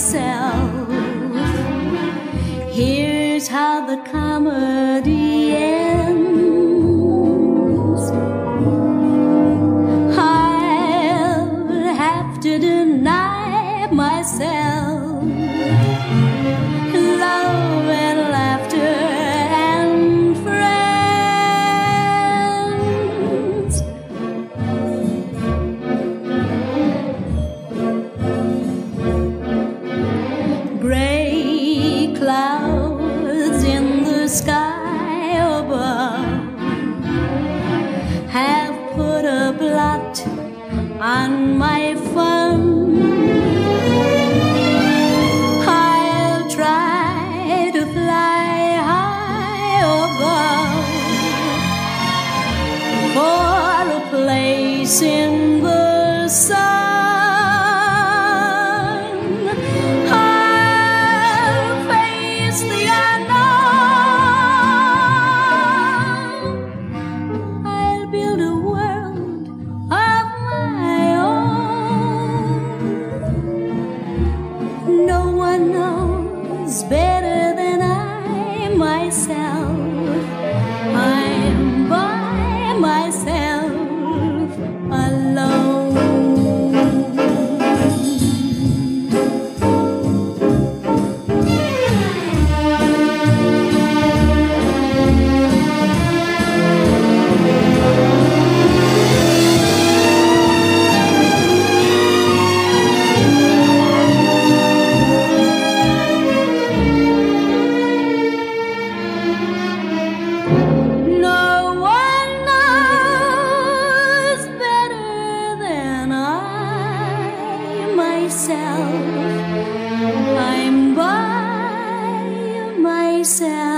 myself. Here's how the comedy ends. I'll have to deny myself. Love and sky above have put a blot on my fun. I'll try to fly high above for a place in the sun. Myself. I'm myself. I'm by myself.